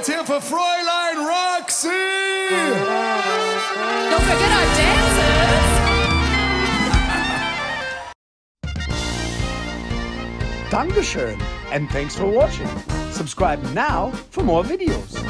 hands here for Fräulein Roxy! Don't forget our dancers! Dankeschön, and thanks for watching. Subscribe now for more videos.